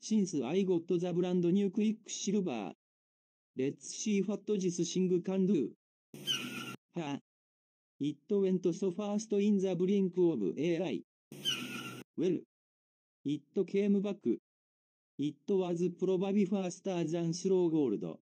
since I got the brand new quick silver. Let's see what this thing can do. は It went so fast in the blink of AI. Well. It came back. It was probably faster than slow gold.